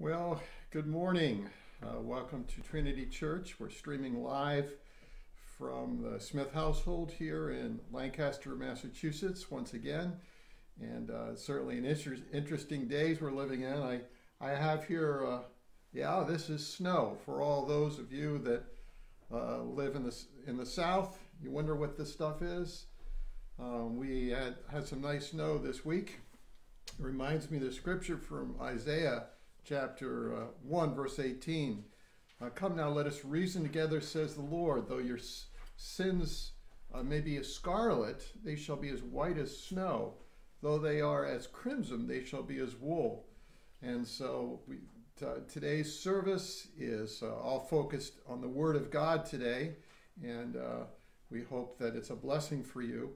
Well, good morning. Uh, welcome to Trinity Church. We're streaming live from the Smith household here in Lancaster, Massachusetts, once again. And uh, certainly an inter- interesting days we're living in. I, I have here, uh, yeah, this is snow for all those of you that uh, live in the, in the South. You wonder what this stuff is. Um, we had, had some nice snow this week. It reminds me of the scripture from Isaiah chapter uh, 1, verse 18. Uh, Come now, let us reason together, says the Lord. Though your sins uh, may be as scarlet, they shall be as white as snow. Though they are as crimson, they shall be as wool. And so we, today's service is uh, all focused on the Word of God today, and uh, we hope that it's a blessing for you.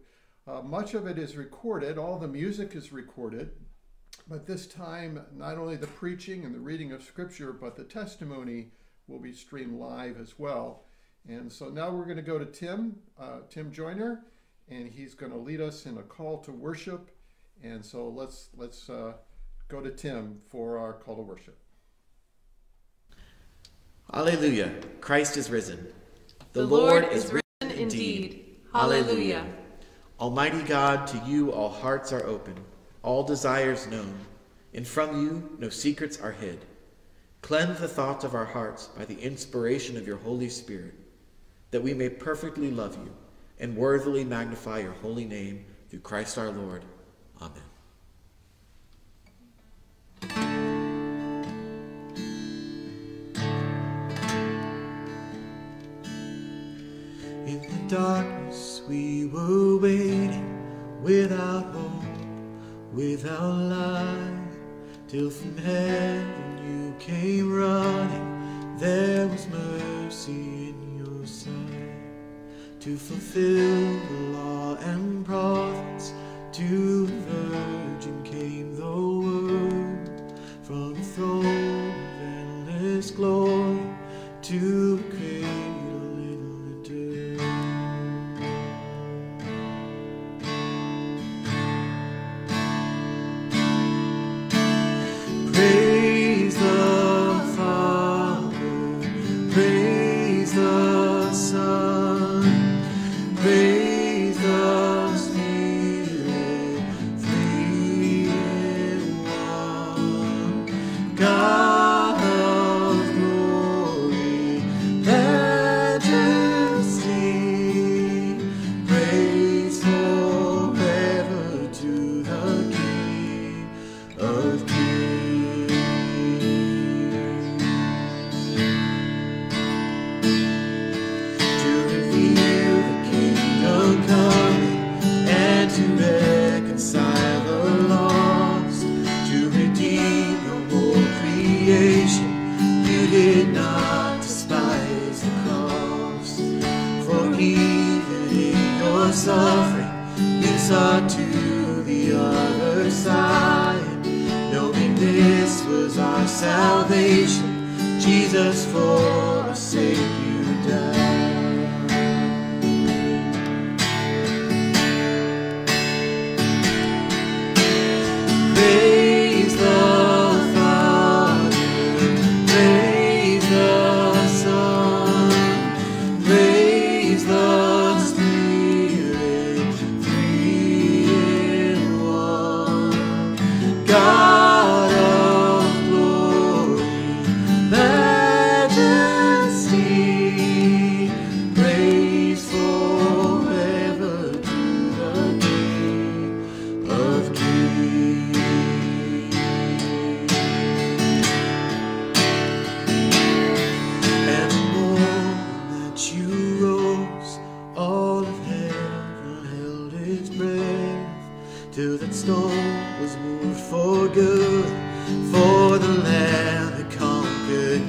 Uh, much of it is recorded, all the music is recorded, but this time, not only the preaching and the reading of Scripture, but the testimony will be streamed live as well. And so now we're going to go to Tim, uh, Tim Joyner, and he's going to lead us in a call to worship. And so let's let's uh, go to Tim for our call to worship. Alleluia. Christ is risen. The Lord is risen indeed. Hallelujah. Almighty God, to you all hearts are open, all desires known, and from you no secrets are hid. Cleanse the thoughts of our hearts by the inspiration of your Holy Spirit, that we may perfectly love you and worthily magnify your holy name through Christ our Lord. Amen. In the darkness we were waiting without hope, without light, till from heaven you came running. There was mercy in your sight to fulfill the law and prophets. To the Virgin came the word from the throne of endless glory to a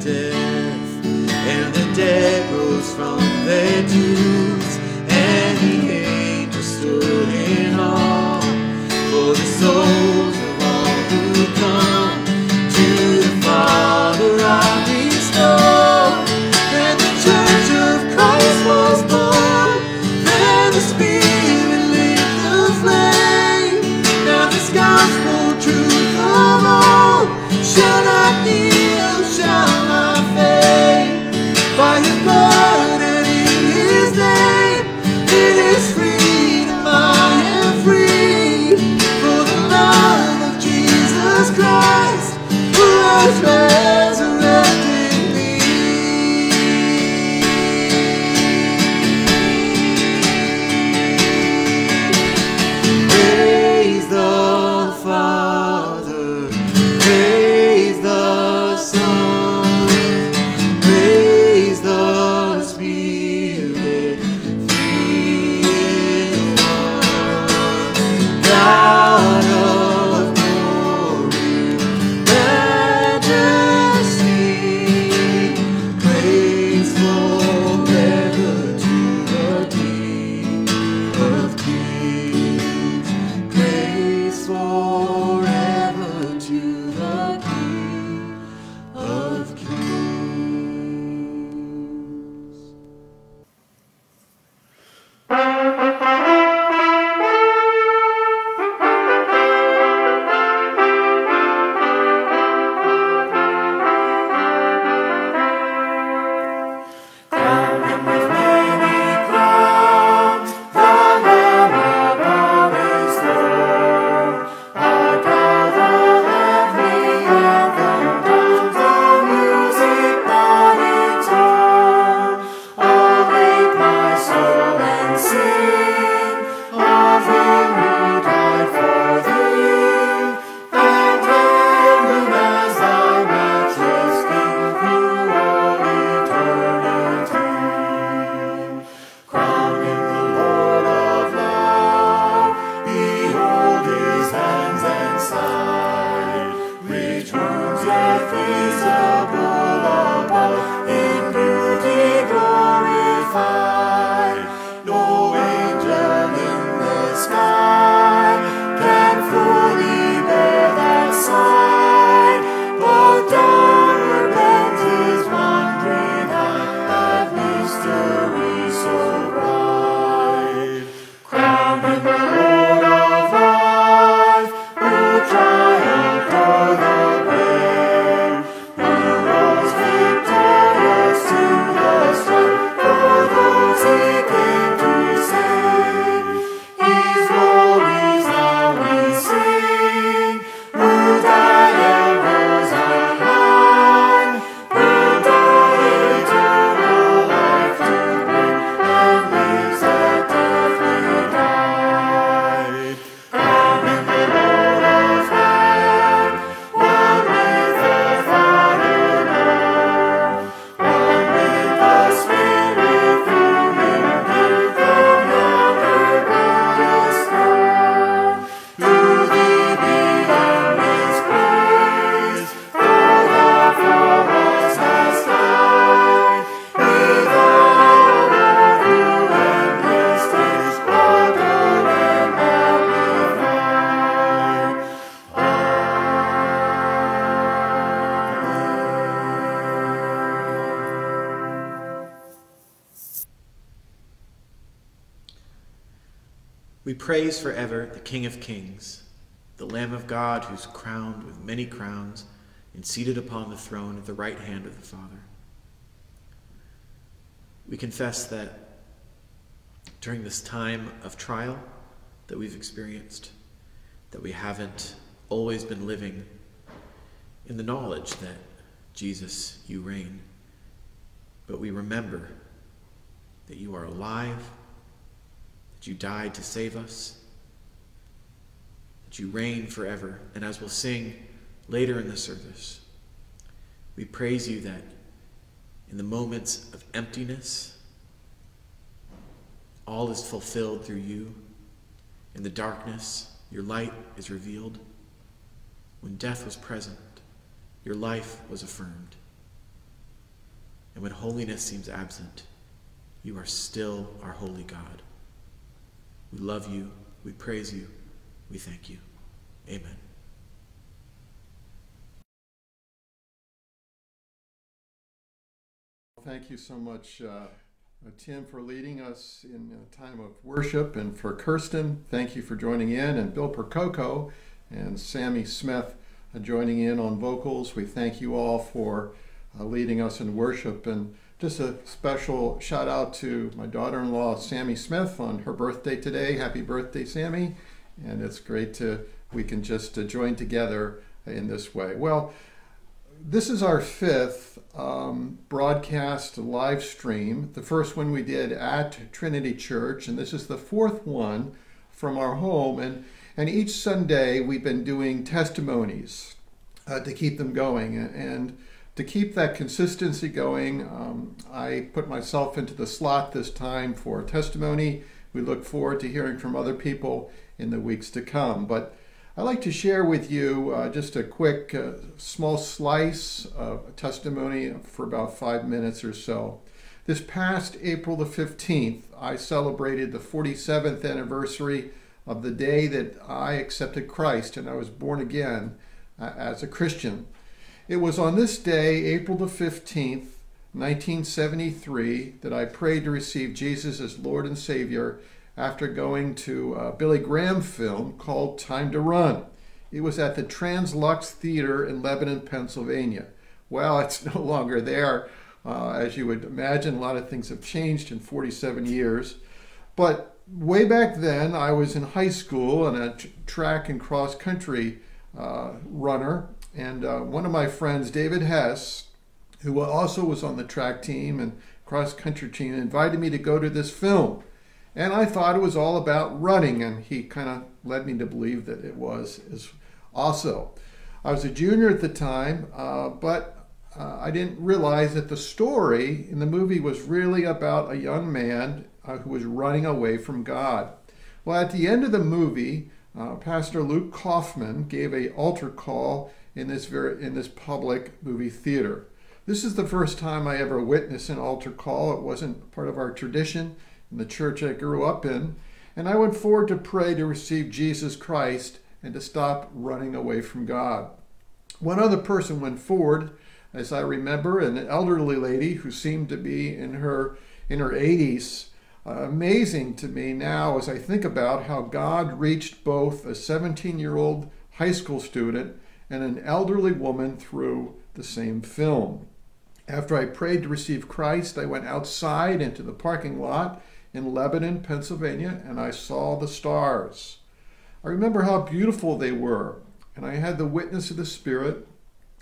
death, and the dead rose from their tombs, praise forever the King of Kings, the Lamb of God who's crowned with many crowns and seated upon the throne at the right hand of the Father. We confess that during this time of trial that we've experienced, that we haven't always been living in the knowledge that Jesus, you reign. But we remember that you are alive that you died to save us, you reign forever. And as we'll sing later in the service, we praise you that in the moments of emptiness, all is fulfilled through you. In the darkness, your light is revealed. When death was present, your life was affirmed. And when holiness seems absent, you are still our holy God. We love you. We praise you. We thank you. Amen. Thank you so much, uh, uh, Tim, for leading us in a time of worship, and for Kirsten, thank you for joining in, and Bill Percoco and Sammy Smith uh, joining in on vocals. We thank you all for uh, leading us in worship and just a special shout out to my daughter in law, Sammy Smith, on her birthday today. Happy birthday, Sammy. And it's great to, we can just uh, join together in this way. Well, this is our fifth um, broadcast live stream. The first one we did at Trinity Church, and this is the fourth one from our home. And, and each Sunday we've been doing testimonies uh, to keep them going. And to keep that consistency going, um, I put myself into the slot this time for testimony. We look forward to hearing from other people in the weeks to come. But I'd like to share with you uh, just a quick, uh, small slice of testimony for about five minutes or so. This past April the 15th, I celebrated the 47th anniversary of the day that I accepted Christ and I was born again uh, as a Christian. It was on this day, April the 15th, 1973, that I prayed to receive Jesus as Lord and Savior after going to a Billy Graham film called Time to Run. It was at the Translux Theater in Lebanon, Pennsylvania. Well, it's no longer there. Uh, as you would imagine, a lot of things have changed in 47 years. But way back then, I was in high school and a track and cross country uh, runner. And uh, one of my friends, David Hess, who also was on the track team and cross country team, invited me to go to this film. And I thought it was all about running, and he kind of led me to believe that it was as also. I was a junior at the time, uh, but uh, I didn't realize that the story in the movie was really about a young man uh, who was running away from God. Well, at the end of the movie, uh, Pastor Luke Kaufman gave a altar call in this very in this public movie theater. This is the first time I ever witnessed an altar call. It wasn't part of our tradition in the church I grew up in. And I went forward to pray to receive Jesus Christ and to stop running away from God. One other person went forward, as I remember, an elderly lady who seemed to be in her in her 80s. Uh, amazing to me now as I think about how God reached both a 17 year old high school student and an elderly woman through the same film. After I prayed to receive Christ, I went outside into the parking lot in Lebanon, Pennsylvania, and I saw the stars. I remember how beautiful they were, and I had the witness of the Spirit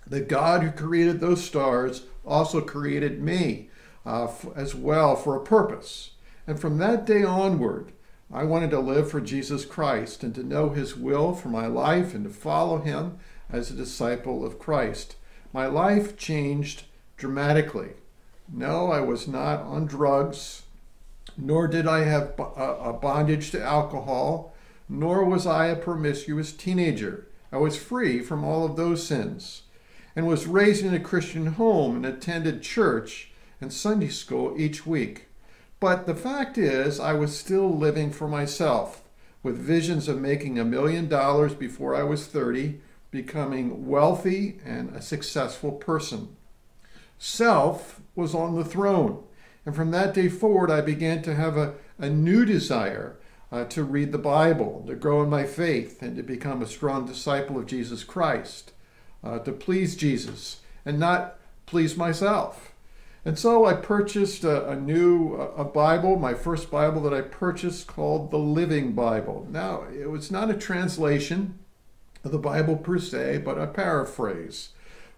that God who created those stars also created me uh, as well for a purpose. And from that day onward, I wanted to live for Jesus Christ and to know his will for my life and to follow him as a disciple of Christ. My life changed dramatically. No, I was not on drugs nor did I have a bondage to alcohol, nor was I a promiscuous teenager. I was free from all of those sins and was raised in a Christian home and attended church and Sunday school each week. But the fact is, I was still living for myself with visions of making a million dollars before I was 30, becoming wealthy and a successful person. Self was on the throne. And from that day forward, I began to have a, a new desire uh, to read the Bible, to grow in my faith, and to become a strong disciple of Jesus Christ, uh, to please Jesus and not please myself. And so I purchased a, a new a Bible, my first Bible that I purchased called the Living Bible. Now, it was not a translation of the Bible per se, but a paraphrase,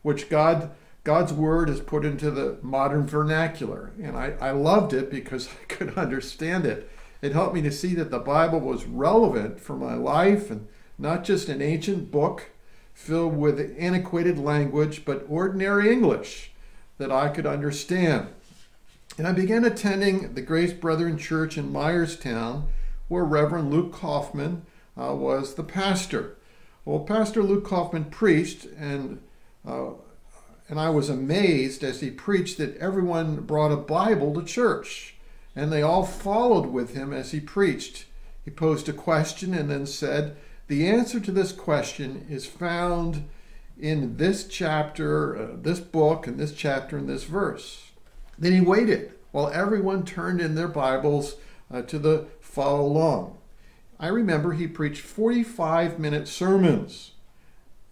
which God God's word is put into the modern vernacular. And I, I loved it because I could understand it. It helped me to see that the Bible was relevant for my life and not just an ancient book filled with antiquated language, but ordinary English that I could understand. And I began attending the Grace Brethren Church in Myerstown, where Reverend Luke Kaufman uh, was the pastor. Well, Pastor Luke Kaufman preached, and uh, and I was amazed as he preached that everyone brought a Bible to church, and they all followed with him as he preached. He posed a question and then said, The answer to this question is found in this chapter, uh, this book, and this chapter, and this verse. Then he waited while everyone turned in their Bibles uh, to the follow along. I remember he preached 45 minute sermons.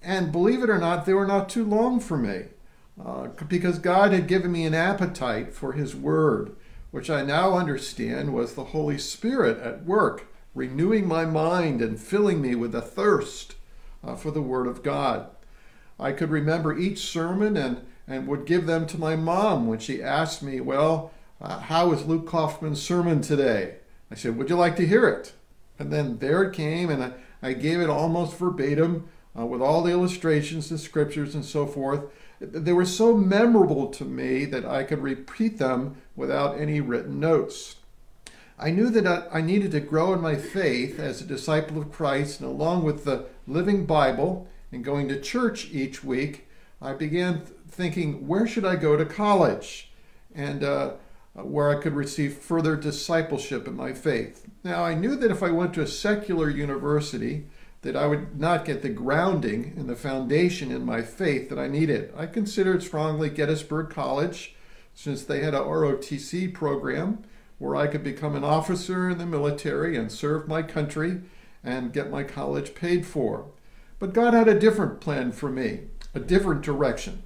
And believe it or not, they were not too long for me uh, because God had given me an appetite for His Word, which I now understand was the Holy Spirit at work, renewing my mind and filling me with a thirst uh, for the Word of God. I could remember each sermon and, and would give them to my mom when she asked me, Well, uh, how was Luke Kaufman's sermon today? I said, Would you like to hear it? And then there it came, and I, I gave it almost verbatim uh, with all the illustrations and scriptures and so forth. They were so memorable to me that I could repeat them without any written notes. I knew that I needed to grow in my faith as a disciple of Christ, and along with the Living Bible and going to church each week, I began thinking, where should I go to college? And uh, where I could receive further discipleship in my faith. Now, I knew that if I went to a secular university, that I would not get the grounding and the foundation in my faith that I needed. I considered strongly Gettysburg College, since they had a ROTC program where I could become an officer in the military and serve my country and get my college paid for. But God had a different plan for me, a different direction.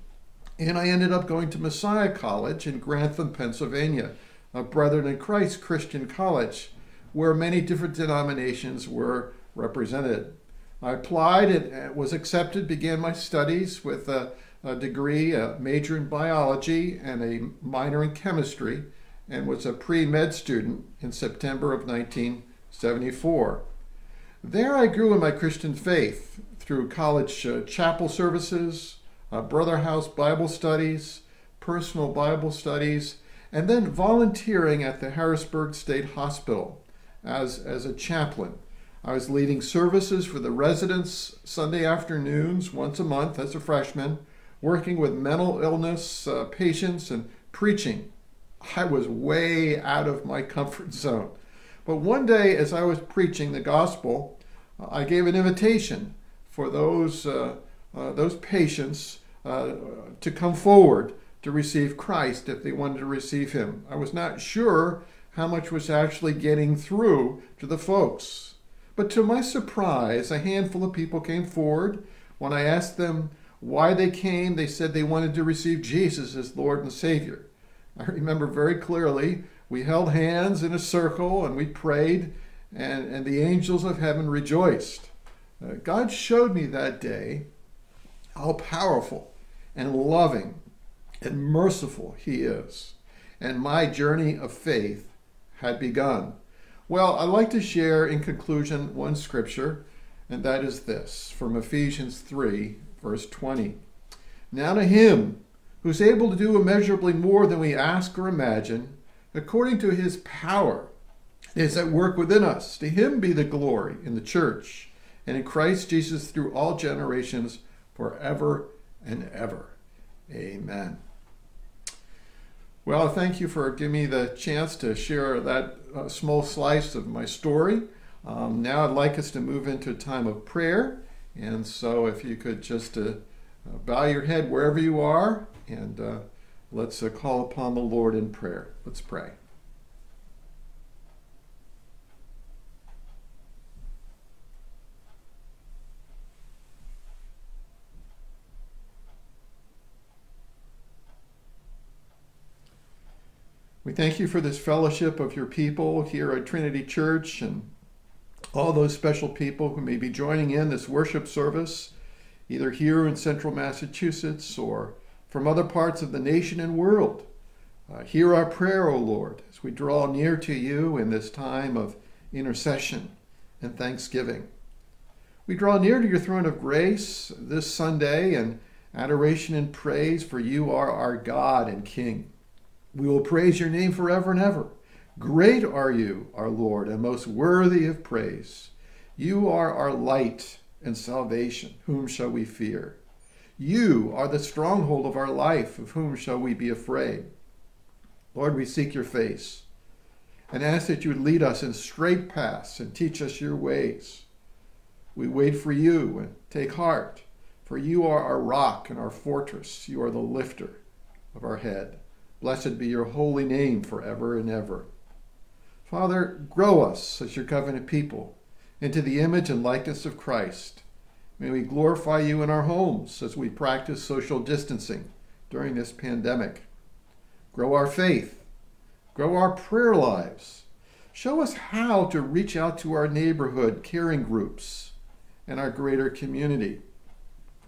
And I ended up going to Messiah College in Grantham, Pennsylvania, a Brethren in Christ Christian college, where many different denominations were represented. I applied and was accepted, began my studies with a, a degree, a major in biology, and a minor in chemistry and was a pre med student in September of 1974. There I grew in my Christian faith through college uh, chapel services, uh, Brother House Bible studies, personal Bible studies, and then volunteering at the Harrisburg State Hospital as, as a chaplain. I was leading services for the residents Sunday afternoons once a month as a freshman, working with mental illness uh, patients and preaching I was way out of my comfort zone. But one day, as I was preaching the gospel, I gave an invitation for those, uh, uh, those patients uh, to come forward to receive Christ if they wanted to receive Him. I was not sure how much was actually getting through to the folks. But to my surprise, a handful of people came forward. When I asked them why they came, they said they wanted to receive Jesus as Lord and Savior. I remember very clearly we held hands in a circle and we prayed, and, and the angels of heaven rejoiced. Uh, God showed me that day how powerful and loving and merciful He is. And my journey of faith had begun. Well, I'd like to share in conclusion one scripture, and that is this from Ephesians 3, verse 20. Now to Him who's able to do immeasurably more than we ask or imagine, according to his power is at work within us. To him be the glory in the church and in Christ Jesus through all generations, forever and ever. Amen. Well, thank you for giving me the chance to share that uh, small slice of my story. Um, now I'd like us to move into a time of prayer. And so if you could just uh, bow your head wherever you are and uh, let's uh, call upon the Lord in prayer. Let's pray. We thank you for this fellowship of your people here at Trinity Church and all those special people who may be joining in this worship service, either here in central Massachusetts or from other parts of the nation and world. Uh, hear our prayer, O Lord, as we draw near to you in this time of intercession and thanksgiving. We draw near to your throne of grace this Sunday in adoration and praise, for you are our God and King. We will praise your name forever and ever. Great are you, our Lord, and most worthy of praise. You are our light and salvation. Whom shall we fear? You are the stronghold of our life. Of whom shall we be afraid? Lord, we seek your face and ask that you would lead us in straight paths and teach us your ways. We wait for you and take heart, for you are our rock and our fortress. You are the lifter of our head. Blessed be your holy name forever and ever. Father, grow us as your covenant people into the image and likeness of Christ May we glorify you in our homes as we practice social distancing during this pandemic. Grow our faith, grow our prayer lives. Show us how to reach out to our neighborhood caring groups and our greater community.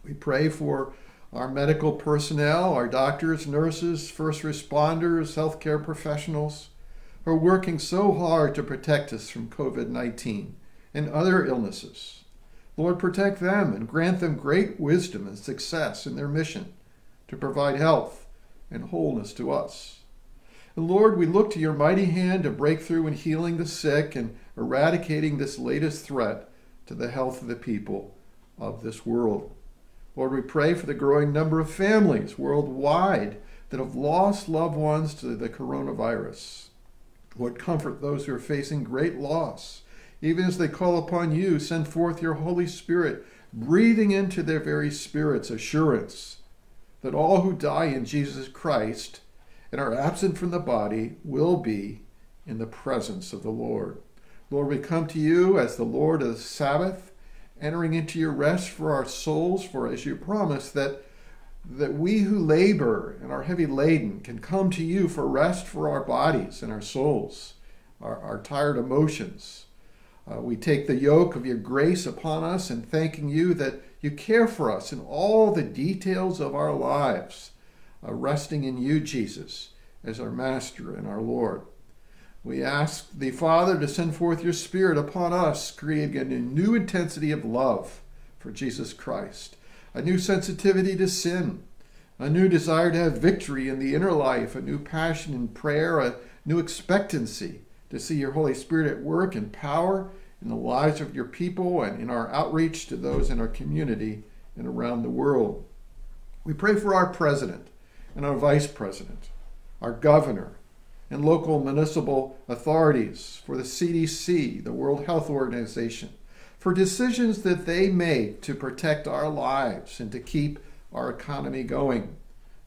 We pray for our medical personnel, our doctors, nurses, first responders, healthcare professionals are working so hard to protect us from COVID 19 and other illnesses. Lord, protect them and grant them great wisdom and success in their mission to provide health and wholeness to us. And Lord, we look to your mighty hand to break through in healing the sick and eradicating this latest threat to the health of the people of this world. Lord, we pray for the growing number of families worldwide that have lost loved ones to the coronavirus. Lord, comfort those who are facing great loss. Even as they call upon you, send forth your Holy Spirit, breathing into their very spirits assurance that all who die in Jesus Christ and are absent from the body will be in the presence of the Lord. Lord, we come to you as the Lord of the Sabbath entering into your rest for our souls, for as you promise that that we who labor and are heavy laden can come to you for rest for our bodies and our souls, our, our tired emotions. Uh, we take the yoke of your grace upon us and thanking you that you care for us in all the details of our lives, uh, resting in you, Jesus, as our Master and our Lord. We ask the Father to send forth your Spirit upon us, creating a new intensity of love for Jesus Christ, a new sensitivity to sin, a new desire to have victory in the inner life, a new passion in prayer, a new expectancy to see your Holy Spirit at work in power in the lives of your people and in our outreach to those in our community and around the world. We pray for our president and our vice president, our governor, and local municipal authorities, for the CDC, the World Health Organization, for decisions that they make to protect our lives and to keep our economy going.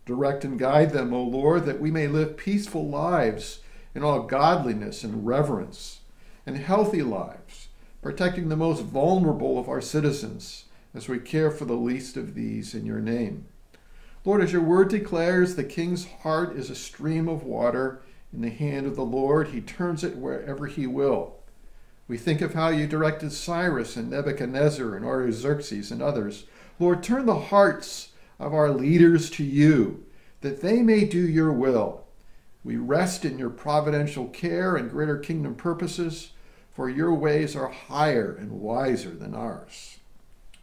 Direct and guide them, O Lord, that we may live peaceful lives in all godliness and reverence, and healthy lives, protecting the most vulnerable of our citizens as we care for the least of these in your name. Lord, as your word declares, the king's heart is a stream of water in the hand of the Lord. He turns it wherever he will. We think of how you directed Cyrus and Nebuchadnezzar and Artaxerxes and others. Lord, turn the hearts of our leaders to you, that they may do your will. We rest in your providential care and greater kingdom purposes, for your ways are higher and wiser than ours.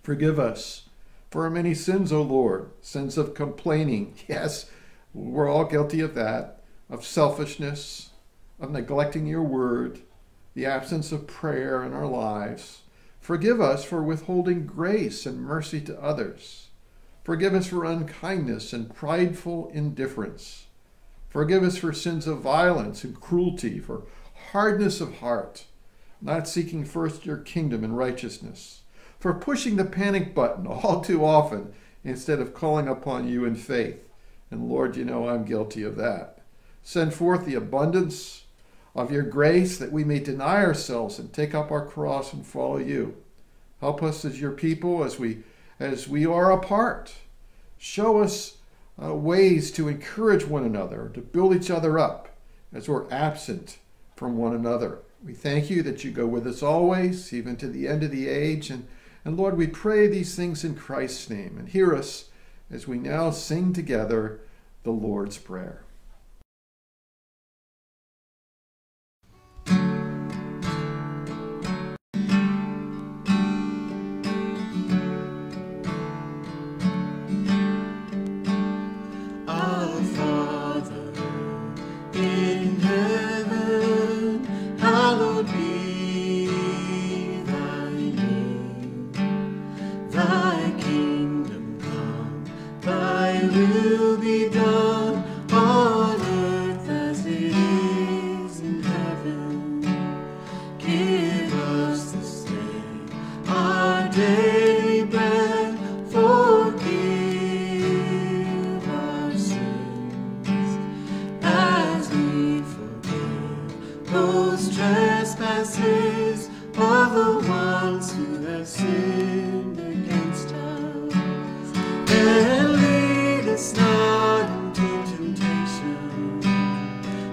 Forgive us for our many sins, O Lord, sins of complaining. Yes, we're all guilty of that of selfishness, of neglecting your word, the absence of prayer in our lives. Forgive us for withholding grace and mercy to others. Forgive us for unkindness and prideful indifference. Forgive us for sins of violence and cruelty, for hardness of heart, not seeking first your kingdom and righteousness, for pushing the panic button all too often instead of calling upon you in faith. And Lord, you know I'm guilty of that. Send forth the abundance of your grace that we may deny ourselves and take up our cross and follow you. Help us as your people as we as we are apart. Show us uh, ways to encourage one another, to build each other up as we're absent from one another. We thank you that you go with us always, even to the end of the age. And, and Lord, we pray these things in Christ's name. And hear us as we now sing together the Lord's Prayer.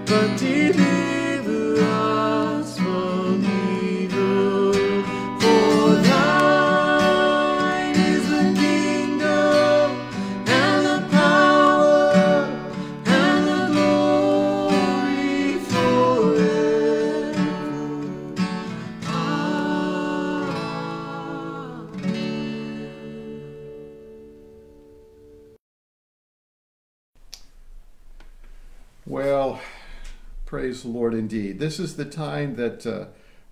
berdiri praise the Lord indeed. This is the time that uh,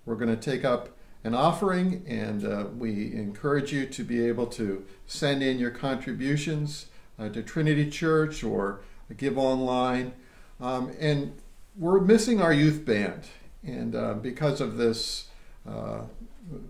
we're going to take up an offering, and uh, we encourage you to be able to send in your contributions uh, to Trinity Church or give online. Um, and we're missing our youth band, and uh, because of this, uh,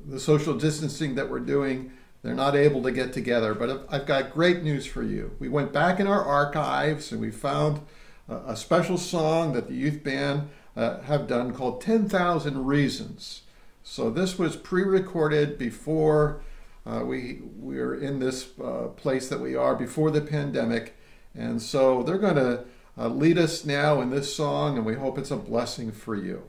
the social distancing that we're doing, they're not able to get together. But I've got great news for you. We went back in our archives and we found a special song that the youth band uh, have done called 10,000 Reasons. So this was pre-recorded before uh, we we are in this uh, place that we are before the pandemic, and so they're going to uh, lead us now in this song, and we hope it's a blessing for you.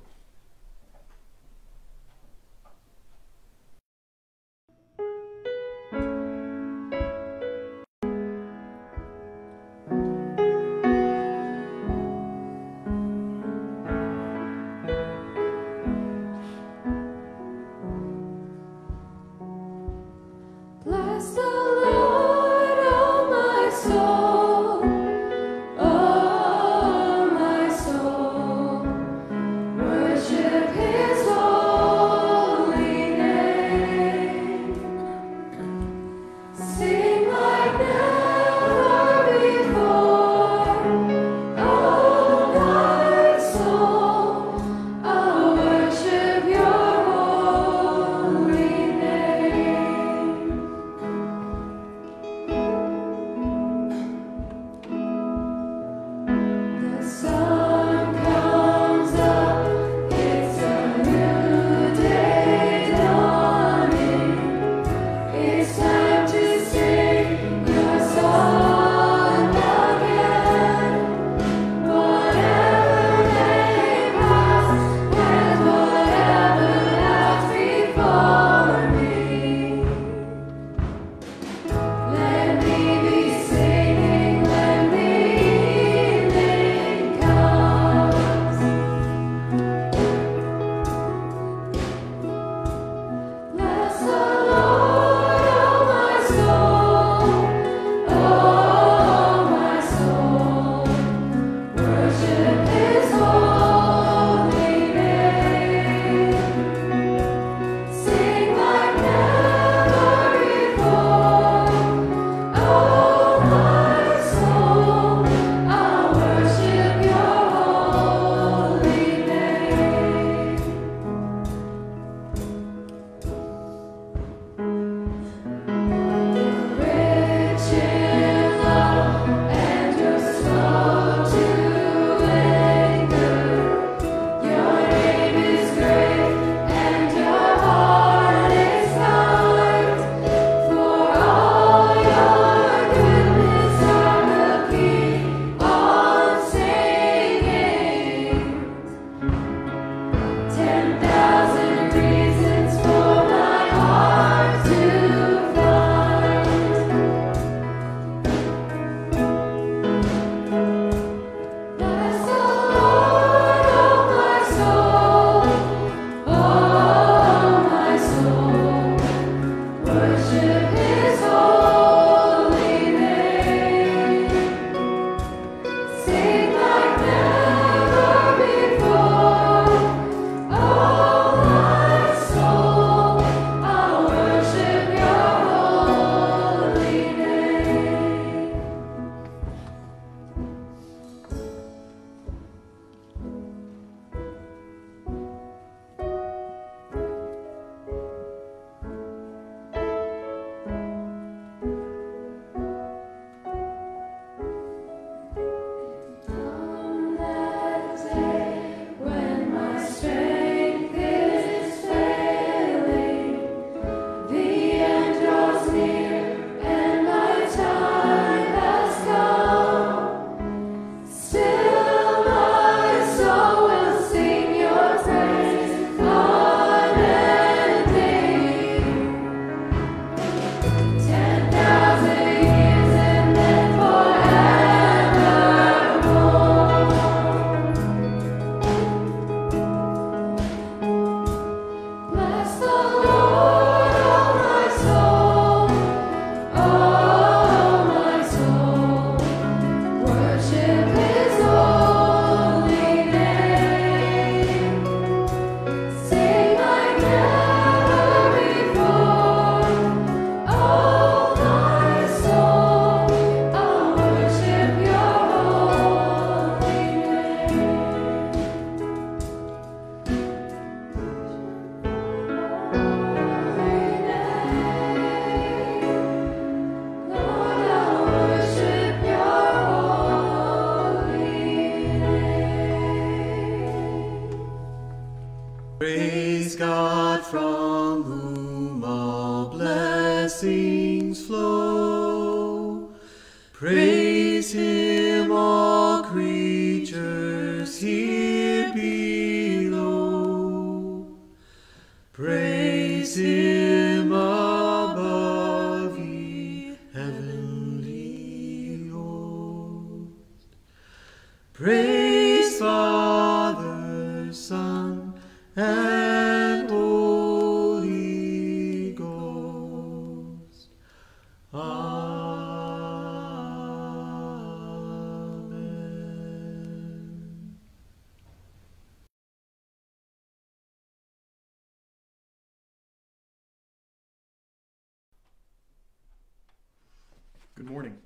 Good morning.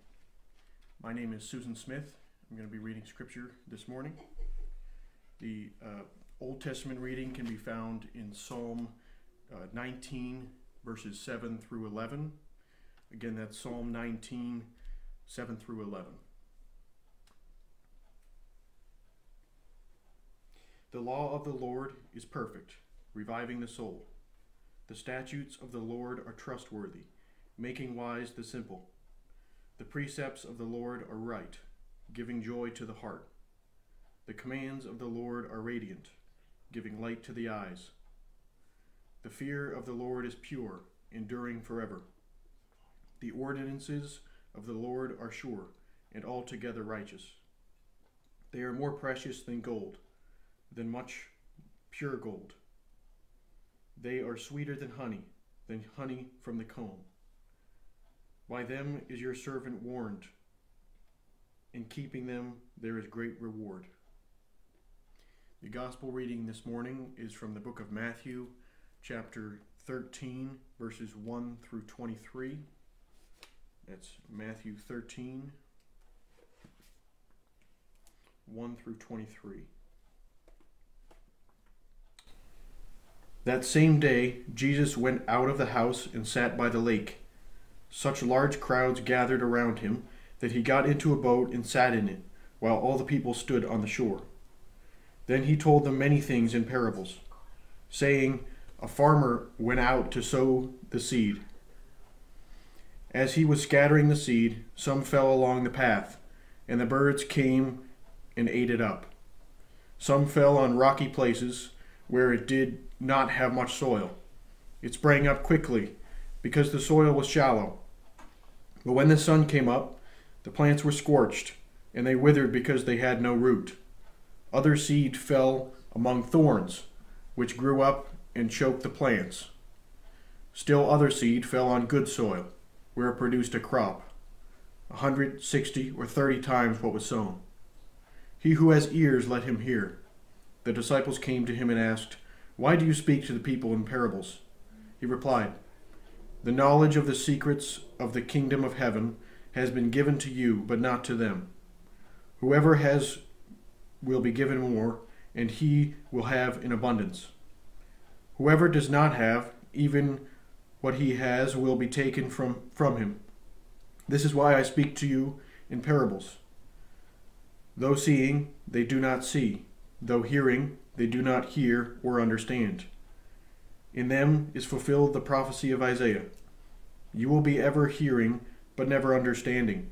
My name is Susan Smith. I'm going to be reading scripture this morning. The uh, Old Testament reading can be found in Psalm uh, 19, verses 7 through 11. Again, that's Psalm 19, 7 through 11. The law of the Lord is perfect, reviving the soul. The statutes of the Lord are trustworthy, making wise the simple. The precepts of the Lord are right, giving joy to the heart. The commands of the Lord are radiant, giving light to the eyes. The fear of the Lord is pure, enduring forever. The ordinances of the Lord are sure and altogether righteous. They are more precious than gold, than much pure gold. They are sweeter than honey, than honey from the comb. By them is your servant warned. In keeping them, there is great reward. The gospel reading this morning is from the book of Matthew, chapter 13, verses 1 through 23. That's Matthew 13, 1 through 23. That same day, Jesus went out of the house and sat by the lake. Such large crowds gathered around him that he got into a boat and sat in it, while all the people stood on the shore. Then he told them many things in parables, saying, A farmer went out to sow the seed. As he was scattering the seed, some fell along the path, and the birds came and ate it up. Some fell on rocky places where it did not have much soil. It sprang up quickly because the soil was shallow. But when the sun came up, the plants were scorched, and they withered because they had no root. Other seed fell among thorns, which grew up and choked the plants. Still other seed fell on good soil, where it produced a crop, a hundred, sixty, or thirty times what was sown. He who has ears, let him hear. The disciples came to him and asked, Why do you speak to the people in parables? He replied, The knowledge of the secrets of the kingdom of heaven has been given to you, but not to them. Whoever has will be given more, and he will have in abundance. Whoever does not have, even what he has will be taken from, from him. This is why I speak to you in parables. Though seeing, they do not see, though hearing, they do not hear or understand. In them is fulfilled the prophecy of Isaiah. You will be ever hearing, but never understanding.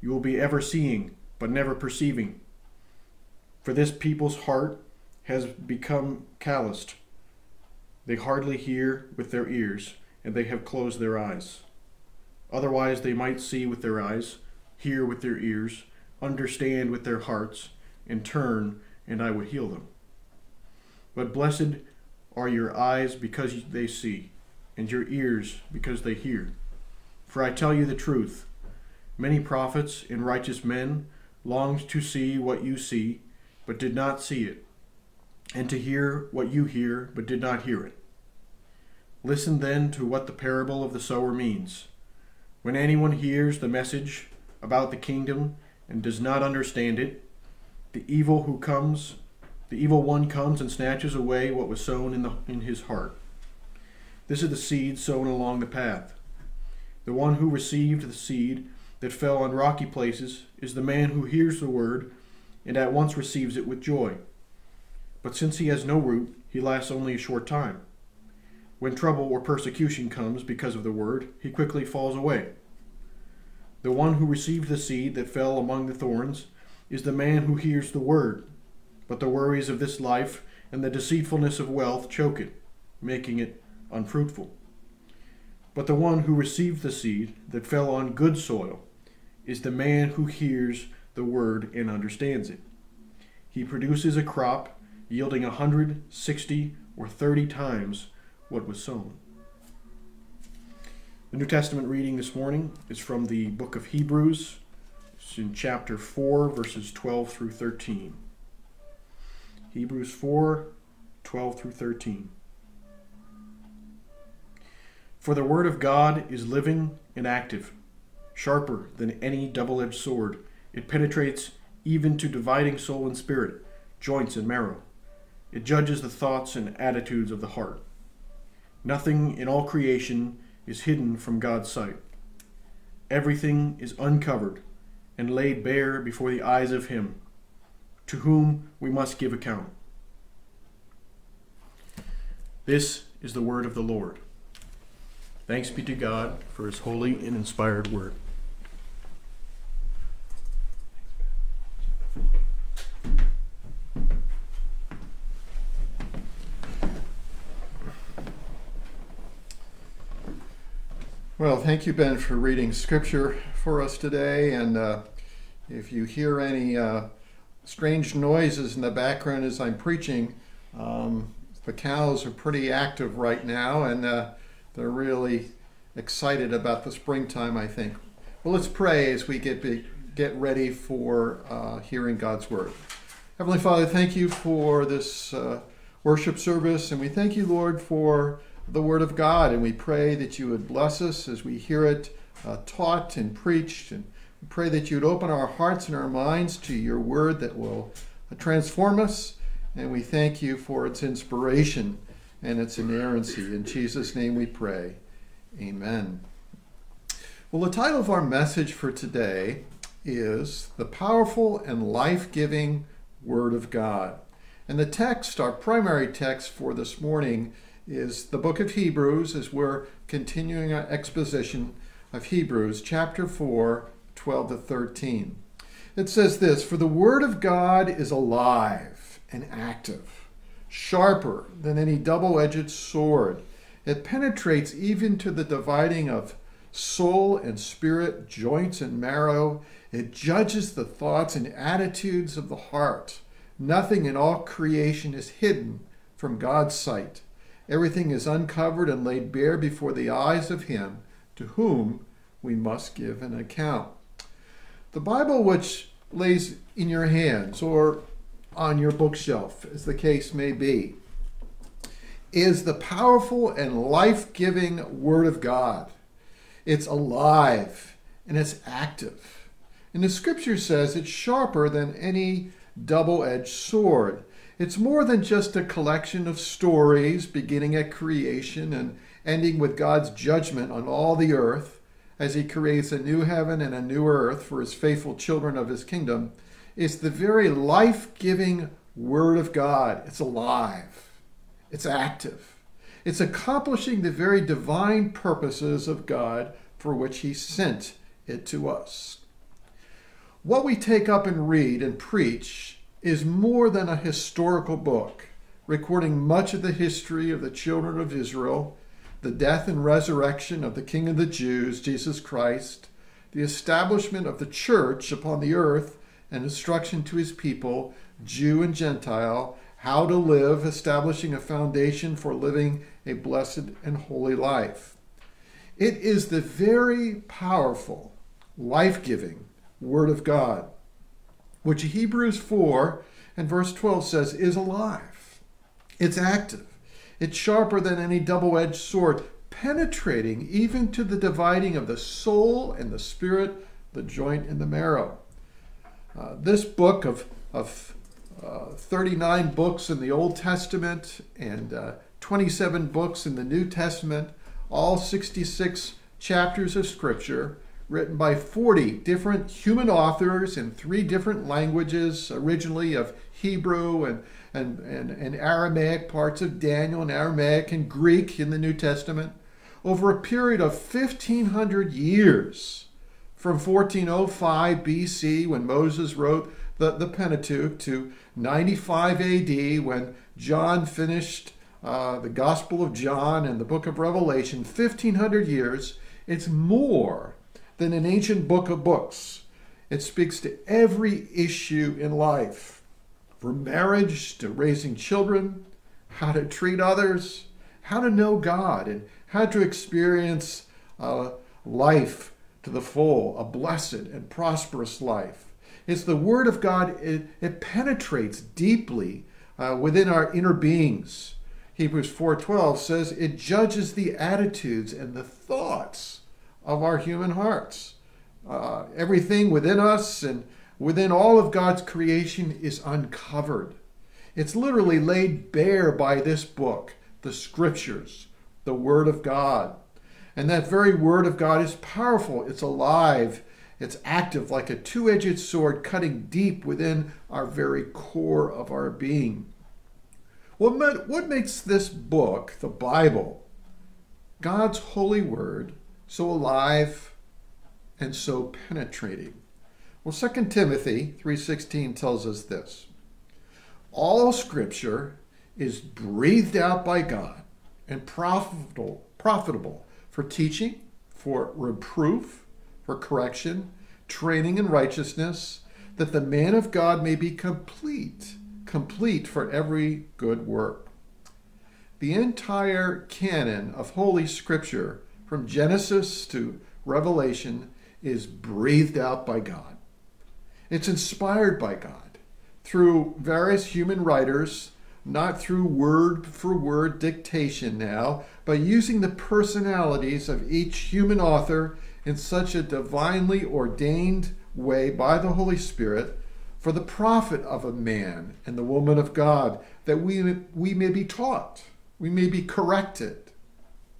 You will be ever seeing, but never perceiving. For this people's heart has become calloused. They hardly hear with their ears, and they have closed their eyes. Otherwise, they might see with their eyes, hear with their ears, understand with their hearts, and turn, and I would heal them. But blessed are your eyes because they see, and your ears because they hear. For I tell you the truth many prophets and righteous men longed to see what you see, but did not see it, and to hear what you hear, but did not hear it. Listen then to what the parable of the sower means. When anyone hears the message about the kingdom and does not understand it, the evil who comes, the evil one comes and snatches away what was sown in, the, in his heart. This is the seed sown along the path. The one who received the seed that fell on rocky places is the man who hears the word and at once receives it with joy. But since he has no root, he lasts only a short time. When trouble or persecution comes because of the word, he quickly falls away. The The one who received the seed that fell among the thorns is the man who hears the word, but the worries of this life and the deceitfulness of wealth choke it, making it unfruitful. But the one who received the seed that fell on good soil is the man who hears the word and understands it. He produces a crop yielding a hundred, sixty, or thirty times what was sown. The New Testament reading this morning is from the book of Hebrews. It's in chapter 4, verses 12 through 13. Hebrews 4, 12 through 13. For the word of God is living and active, sharper than any double edged sword. It penetrates even to dividing soul and spirit, joints and marrow. It judges the thoughts and attitudes of the heart. Nothing in all creation is hidden from God's sight. Everything is uncovered and laid bare before the eyes of Him, to whom we must give account. This is the word of the Lord. Thanks be to God for His holy and inspired word. Well, thank you, Ben, for reading scripture for us today. And uh, if you hear any uh, strange noises in the background as I'm preaching, um, the cows are pretty active right now and uh, they're really excited about the springtime, I think. Well, let's pray as we get, be, get ready for uh, hearing God's word. Heavenly Father, thank you for this uh, worship service, and we thank you, Lord, for the Word of God, and we pray that you would bless us as we hear it uh, taught and preached. And we pray that you would open our hearts and our minds to your Word that will transform us. And we thank you for its inspiration and its inerrancy. In Jesus' name we pray. Amen. Well, the title of our message for today is The Powerful and Life Giving Word of God. And the text, our primary text for this morning, is the book of Hebrews, as we're continuing our exposition of Hebrews, chapter 4, 12 to 13. It says this For the word of God is alive and active, sharper than any double edged sword. It penetrates even to the dividing of soul and spirit, joints and marrow. It judges the thoughts and attitudes of the heart. Nothing in all creation is hidden from God's sight. Everything is uncovered and laid bare before the eyes of Him to whom we must give an account. The Bible, which lays in your hands or on your bookshelf, as the case may be, is the powerful and life giving Word of God. It's alive and it's active. And the scripture says it's sharper than any double edged sword. It's more than just a collection of stories beginning at creation and ending with God's judgment on all the earth as he creates a new heaven and a new earth for his faithful children of his kingdom. It's the very life giving Word of God. It's alive, it's active, it's accomplishing the very divine purposes of God for which he sent it to us. What we take up and read and preach is more than a historical book, recording much of the history of the children of Israel, the death and resurrection of the King of the Jews, Jesus Christ, the establishment of the church upon the earth, and instruction to his people, Jew and Gentile, how to live, establishing a foundation for living a blessed and holy life. It is the very powerful, life giving Word of God which Hebrews 4 and verse 12 says is alive. It's active. It's sharper than any double edged sword, penetrating even to the dividing of the soul and the spirit, the joint and the marrow. Uh, this book of, of uh, 39 books in the Old Testament and uh, 27 books in the New Testament, all 66 chapters of Scripture, written by 40 different human authors in three different languages, originally of Hebrew and, and, and, and Aramaic, parts of Daniel and Aramaic and Greek in the New Testament, over a period of 1,500 years. from 1405 BC when Moses wrote the, the Pentateuch to 95 AD when John finished uh, the Gospel of John and the book of Revelation, 1500 years, it's more than an ancient book of books. It speaks to every issue in life, from marriage to raising children, how to treat others, how to know God, and how to experience uh, life to the full, a blessed and prosperous life. It's the Word of God, it, it penetrates deeply uh, within our inner beings. Hebrews 4:12 says it judges the attitudes and the thoughts of our human hearts. Uh, everything within us and within all of God's creation is uncovered. It's literally laid bare by this book, the scriptures, the Word of God. And that very Word of God is powerful, it's alive, it's active like a two edged sword cutting deep within our very core of our being. What, what makes this book, the Bible, God's holy word, so alive and so penetrating? Well, 2 Timothy 3:16 tells us this. All scripture is breathed out by God and profitable, profitable for teaching, for reproof, for correction, training in righteousness, that the man of God may be complete, complete for every good work. The entire canon of Holy Scripture, from Genesis to Revelation, is breathed out by God. It's inspired by God through various human writers, not through word for word dictation now, but using the personalities of each human author in such a divinely ordained way by the Holy Spirit for the profit of a man and the woman of God, that we, we may be taught, we may be corrected,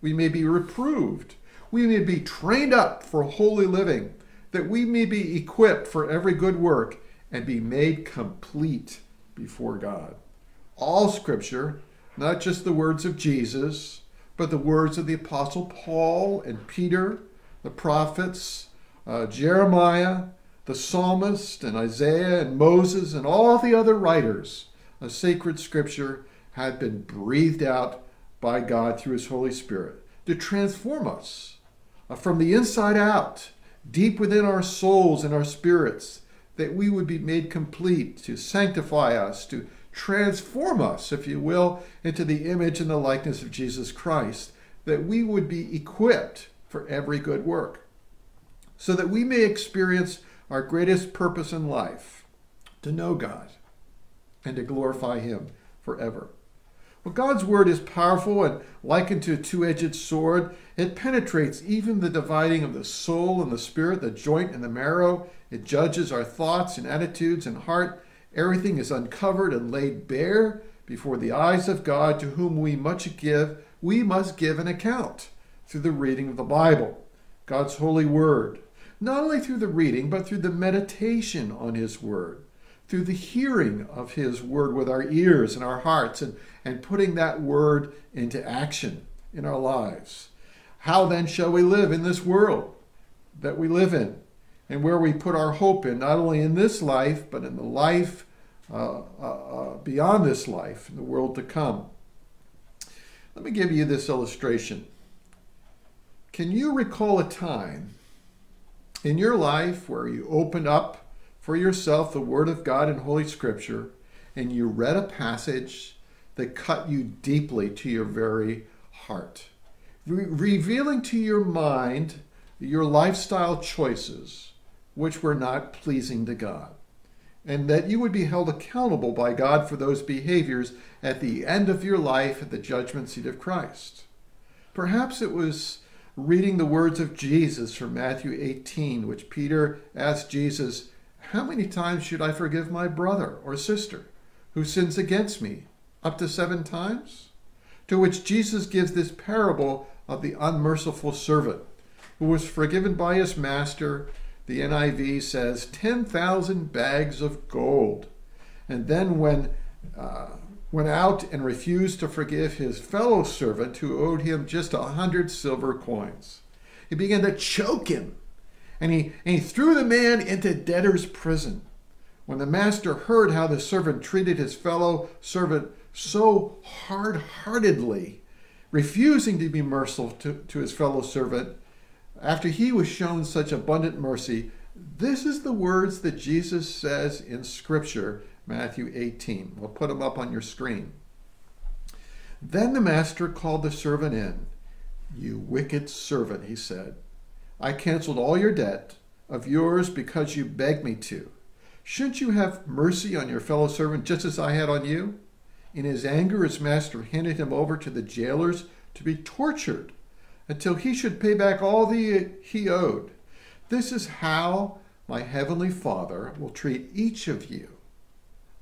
we may be reproved, we may be trained up for holy living, that we may be equipped for every good work and be made complete before God. All scripture, not just the words of Jesus, but the words of the Apostle Paul and Peter, the prophets, uh, Jeremiah, the psalmist, and Isaiah, and Moses, and all the other writers of sacred scripture had been breathed out by God through his Holy Spirit to transform us uh, from the inside out, deep within our souls and our spirits, that we would be made complete, to sanctify us, to transform us, if you will, into the image and the likeness of Jesus Christ, that we would be equipped for every good work, so that we may experience our greatest purpose in life to know God and to glorify Him forever. Well, God's word is powerful and likened to a two edged sword. It penetrates even the dividing of the soul and the spirit, the joint and the marrow. It judges our thoughts and attitudes and heart. Everything is uncovered and laid bare before the eyes of God, to whom we much give. We must give an account through the reading of the Bible, God's holy word. Not only through the reading, but through the meditation on His word, through the hearing of His word with our ears and our hearts, and, and putting that word into action in our lives. How then shall we live in this world that we live in and where we put our hope in, not only in this life, but in the life uh, uh, uh, beyond this life, in the world to come? Let me give you this illustration. Can you recall a time in your life where you opened up for yourself the Word of God in Holy Scripture and you read a passage that cut you deeply to your very heart, re- revealing to your mind your lifestyle choices which were not pleasing to God, and that you would be held accountable by God for those behaviors at the end of your life at the judgment seat of Christ. Perhaps it was reading the words of Jesus from Matthew 18, which Peter asked Jesus, How many times should I forgive my brother or sister who sins against me? Up to seven times? To which Jesus gives this parable of the unmerciful servant who was forgiven by his master. The NIV says 10,000 bags of gold. And then when uh, went out and refused to forgive his fellow servant who owed him just a hundred silver coins. He began to choke him And he, and he threw the man into debtor's prison. When the master heard how the servant treated his fellow servant so hard heartedly, refusing to be merciful to, to his fellow servant, after he was shown such abundant mercy, this is the words that Jesus says in Scripture, Matthew 18. We'll put them up on your screen. Then the master called the servant in. You wicked servant, he said. I canceled all your debt of yours because you begged me to. Shouldn't you have mercy on your fellow servant just as I had on you? In his anger, his master handed him over to the jailers to be tortured until he should pay back all the he owed. This is how my heavenly Father will treat each of you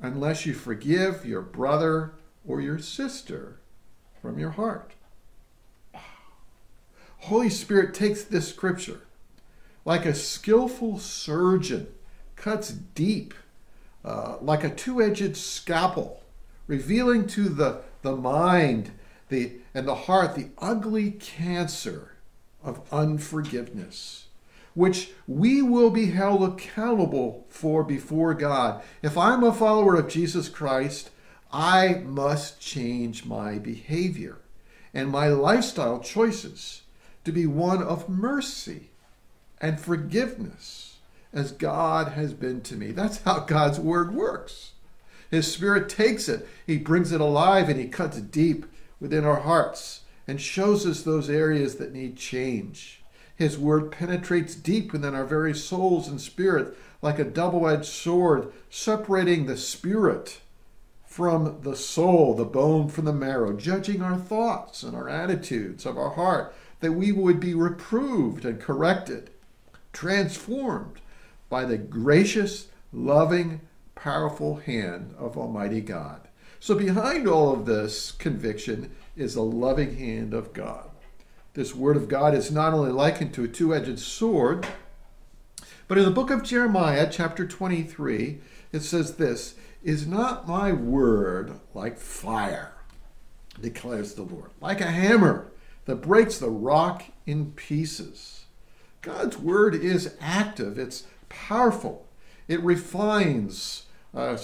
unless you forgive your brother or your sister from your heart. Holy Spirit takes this scripture like a skillful surgeon, cuts deep, uh, like a two edged scalpel, revealing to the, the mind the, and the heart the ugly cancer of unforgiveness, which we will be held accountable for before God. If I'm a follower of Jesus Christ, I must change my behavior and my lifestyle choices to be one of mercy and forgiveness as God has been to me. That's how God's word works. His spirit takes it, he brings it alive, and he cuts deep within our hearts and shows us those areas that need change. His word penetrates deep within our very souls and spirit like a double edged sword, separating the spirit from the soul, the bone from the marrow, judging our thoughts and our attitudes of our heart, that we would be reproved and corrected, transformed by the gracious, loving, powerful hand of Almighty God. So, behind all of this conviction is the loving hand of God. This word of God is not only likened to a two edged sword, but in the book of Jeremiah, chapter 23, it says this Is not my word like fire, declares the Lord, like a hammer that breaks the rock in pieces? God's word is active, it's powerful, it refines. Uh,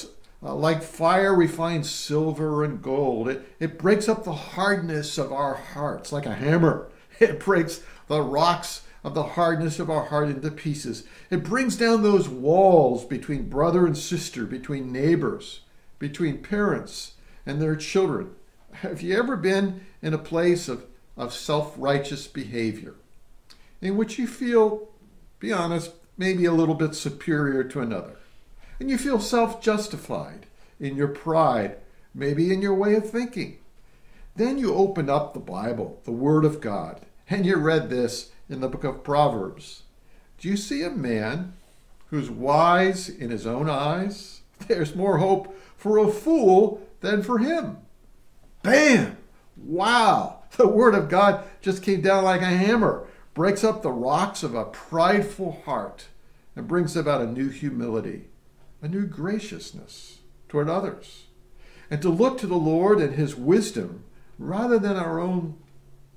uh, like fire refines silver and gold. It, it breaks up the hardness of our hearts like a hammer. It breaks the rocks of the hardness of our heart into pieces. It brings down those walls between brother and sister, between neighbors, between parents and their children. Have you ever been in a place of, of self righteous behavior in which you feel, be honest, maybe a little bit superior to another? and you feel self justified in your pride, maybe in your way of thinking. Then you open up the Bible, the Word of God, and you read this in the book of Proverbs. Do you see a man who's wise in his own eyes? There's more hope for a fool than for him. Bam! Wow! The Word of God just came down like a hammer, breaks up the rocks of a prideful heart, and brings about a new humility a new graciousness toward others, and to look to the Lord and His wisdom rather than our own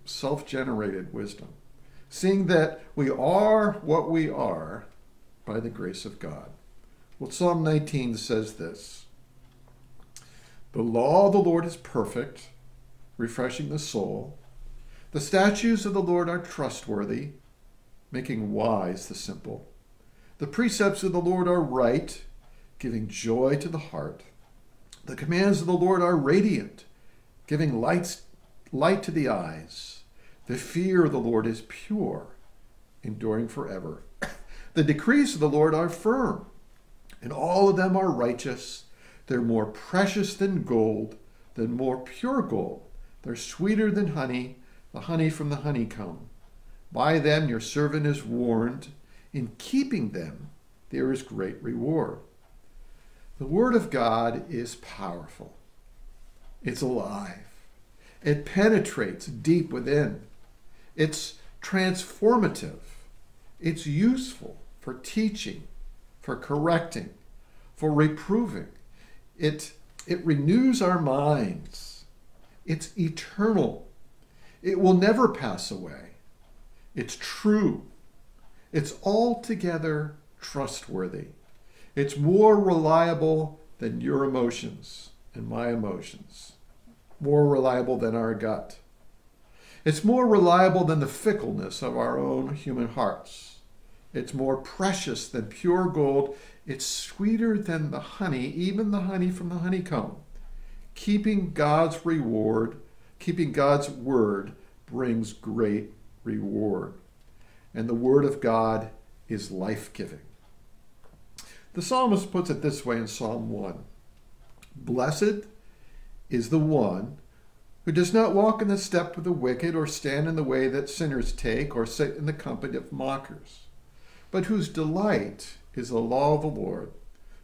self generated wisdom, seeing that we are what we are by the grace of God. Well, Psalm 19 says this The law of the Lord is perfect, refreshing the soul. The statutes of the Lord are trustworthy, making wise the simple. The precepts of the Lord are right giving joy to the heart. The commands of the Lord are radiant, giving light to the eyes. The fear of the Lord is pure, enduring forever. the decrees of the Lord are firm, and all of them are righteous. They're more precious than gold, than more pure gold. They're sweeter than honey, the honey from the honeycomb. By them your servant is warned. In keeping them, there is great reward. The Word of God is powerful, it's alive, it penetrates deep within, it's transformative, it's useful for teaching, for correcting, for reproving. It, it renews our minds. It's eternal. It will never pass away. It's true. It's altogether trustworthy. It's more reliable than your emotions and my emotions, more reliable than our gut. It's more reliable than the fickleness of our own human hearts. It's more precious than pure gold. It's sweeter than the honey, even the honey from the honeycomb. Keeping God's reward, keeping God's word brings great reward. And the word of God is life giving. The psalmist puts it this way in Psalm 1 Blessed is the one who does not walk in the step of the wicked, or stand in the way that sinners take, or sit in the company of mockers, but whose delight is the law of the Lord,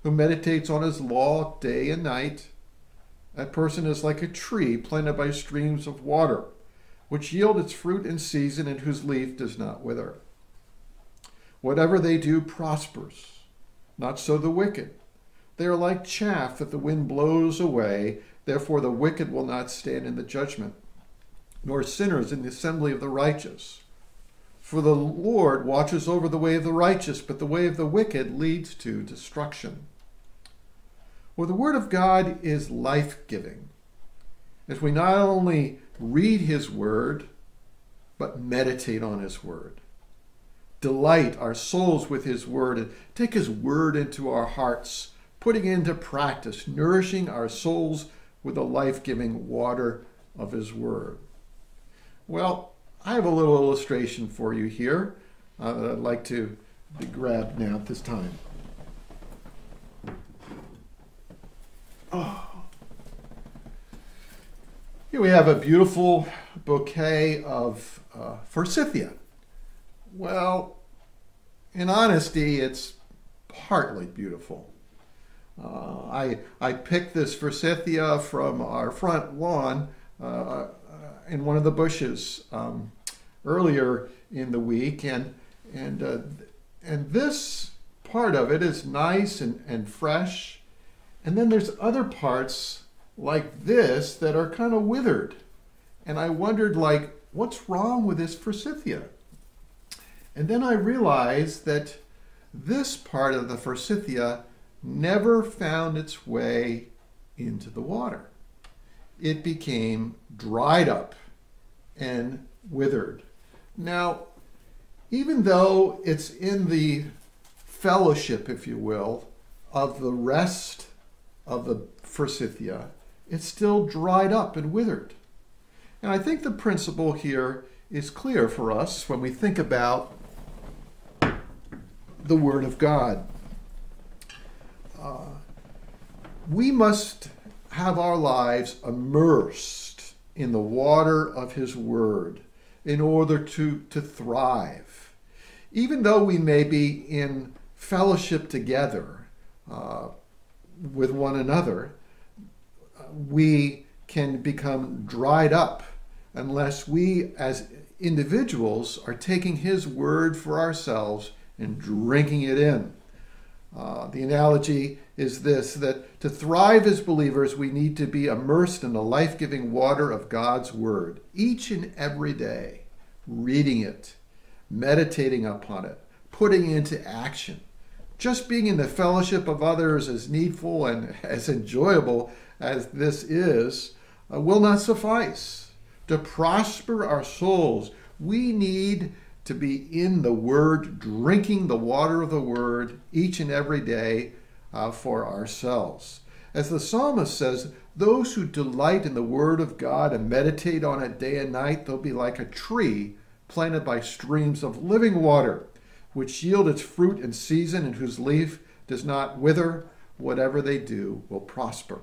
who meditates on his law day and night. That person is like a tree planted by streams of water, which yield its fruit in season, and whose leaf does not wither. Whatever they do prospers. Not so the wicked. They are like chaff that the wind blows away. Therefore, the wicked will not stand in the judgment, nor sinners in the assembly of the righteous. For the Lord watches over the way of the righteous, but the way of the wicked leads to destruction. Well, the Word of God is life giving. If we not only read His Word, but meditate on His Word, delight our souls with His Word, and take His Word into our hearts, putting into practice, nourishing our souls with the life giving water of His Word. Well, I have a little illustration for you here uh, that I'd like to grabbed now at this time. Oh. Here we have a beautiful bouquet of uh, forsythia. Well, in honesty, it's partly beautiful. Uh, I, I picked this forsythia from our front lawn uh, in one of the bushes um, earlier in the week, and, and, uh, and this part of it is nice and, and fresh. And then there's other parts like this that are kind of withered. And I wondered, like, what's wrong with this forsythia? And then I realized that this part of the forsythia never found its way into the water. It became dried up and withered. Now, even though it's in the fellowship, if you will, of the rest of the forsythia, it's still dried up and withered. And I think the principle here is clear for us when we think about the Word of God. Uh, we must have our lives immersed in the water of His Word in order to, to thrive. Even though we may be in fellowship together uh, with one another, we can become dried up unless we, as individuals, are taking His Word for ourselves and drinking it in. Uh, the analogy is this that to thrive as believers, we need to be immersed in the life giving water of God's Word each and every day, reading it, meditating upon it, putting it into action. Just being in the fellowship of others as needful and as enjoyable as this is uh, will not suffice. To prosper our souls, we need to be in the Word, drinking the water of the Word each and every day uh, for ourselves. As the psalmist says, those who delight in the Word of God and meditate on it day and night, they'll be like a tree planted by streams of living water, which yield its fruit in season and whose leaf does not wither. Whatever they do will prosper.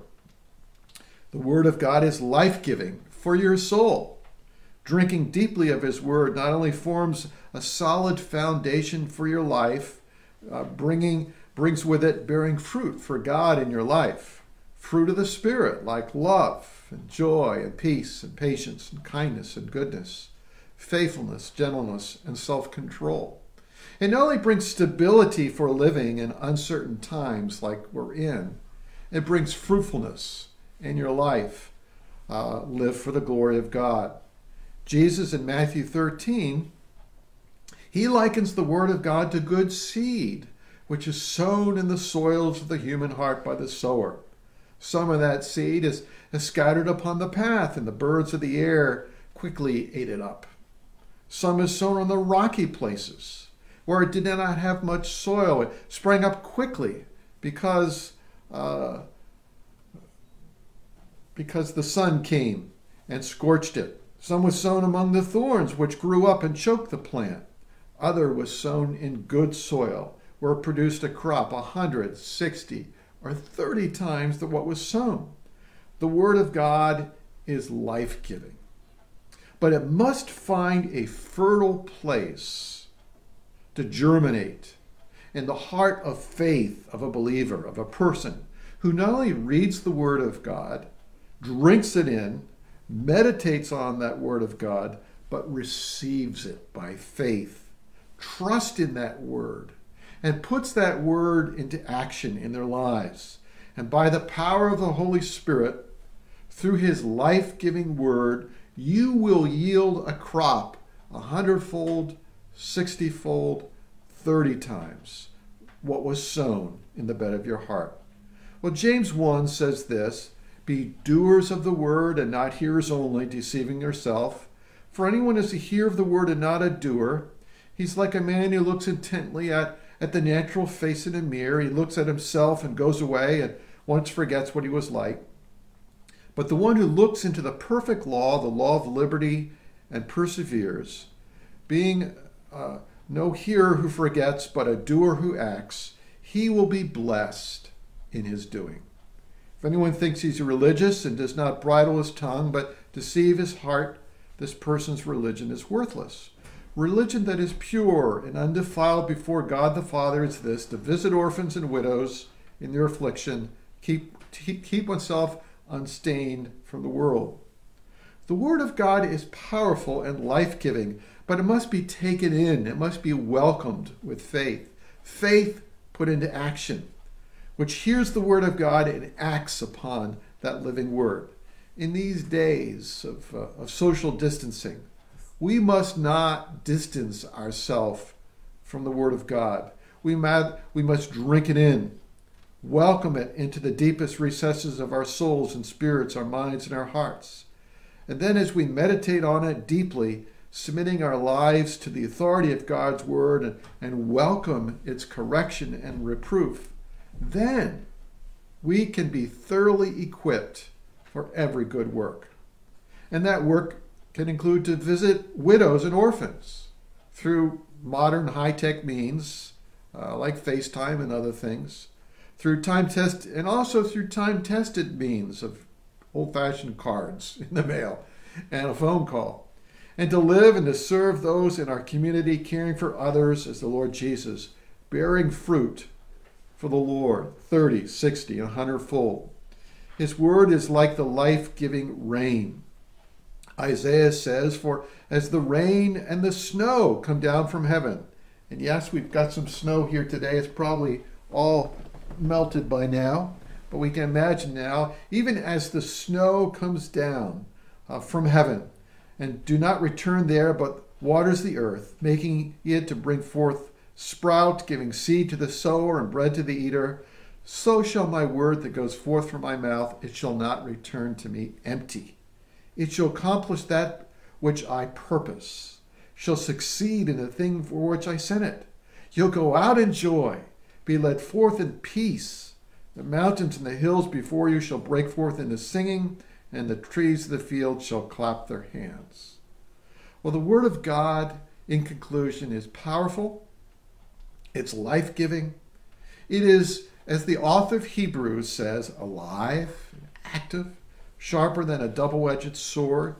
The Word of God is life giving for your soul. Drinking deeply of His Word not only forms a solid foundation for your life, uh, bringing, brings with it bearing fruit for God in your life. Fruit of the Spirit, like love and joy and peace and patience and kindness and goodness, faithfulness, gentleness, and self control. It not only brings stability for living in uncertain times like we're in, it brings fruitfulness in your life. Uh, live for the glory of God. Jesus in Matthew 13, He likens the Word of God to good seed, which is sown in the soils of the human heart by the sower. Some of that seed is, is scattered upon the path, and the birds of the air quickly ate it up. Some is sown on the rocky places, where it did not have much soil. It sprang up quickly because, uh, because the sun came and scorched it. Some was sown among the thorns, which grew up and choked the plant. Other was sown in good soil, where it produced a crop a hundred, sixty, or thirty times the what was sown. The word of God is life giving, but it must find a fertile place to germinate in the heart of faith of a believer, of a person who not only reads the word of God, drinks it in, meditates on that word of God, but receives it by faith trust in that word and puts that word into action in their lives. And by the power of the Holy Spirit, through his life giving word, you will yield a crop a hundredfold, sixtyfold, thirty times what was sown in the bed of your heart. Well, James 1 says this Be doers of the word and not hearers only, deceiving yourself. For anyone is a hearer of the word and not a doer, He's like a man who looks intently at, at the natural face in a mirror. He looks at himself and goes away and once forgets what he was like. But the one who looks into the perfect law, the law of liberty, and perseveres, being uh, no hearer who forgets, but a doer who acts, he will be blessed in his doing. If anyone thinks he's religious and does not bridle his tongue, but deceive his heart, this person's religion is worthless. Religion that is pure and undefiled before God the Father is this to visit orphans and widows in their affliction, keep, keep oneself unstained from the world. The Word of God is powerful and life giving, but it must be taken in, it must be welcomed with faith. Faith put into action, which hears the Word of God and acts upon that living Word. In these days of, uh, of social distancing, we must not distance ourselves from the Word of God. We, mad, we must drink it in, welcome it into the deepest recesses of our souls and spirits, our minds and our hearts. And then, as we meditate on it deeply, submitting our lives to the authority of God's Word and, and welcome its correction and reproof, then we can be thoroughly equipped for every good work. And that work can include to visit widows and orphans through modern high tech means uh, like FaceTime and other things, through time test and also through time tested means of old fashioned cards in the mail and a phone call, and to live and to serve those in our community, caring for others as the Lord Jesus, bearing fruit for the Lord 30, 60, and 100 fold. His word is like the life giving rain Isaiah says, For as the rain and the snow come down from heaven, and yes, we've got some snow here today, it's probably all melted by now, but we can imagine now, even as the snow comes down uh, from heaven, and do not return there, but waters the earth, making it to bring forth sprout, giving seed to the sower and bread to the eater, so shall my word that goes forth from my mouth, it shall not return to me empty it shall accomplish that which I purpose, shall succeed in the thing for which I sent it. You'll go out in joy, be led forth in peace. The mountains and the hills before you shall break forth into singing, and the trees of the field shall clap their hands. Well, the Word of God, in conclusion, is powerful, it's life giving, it is, as the author of Hebrews says, alive, active, sharper than a double edged sword.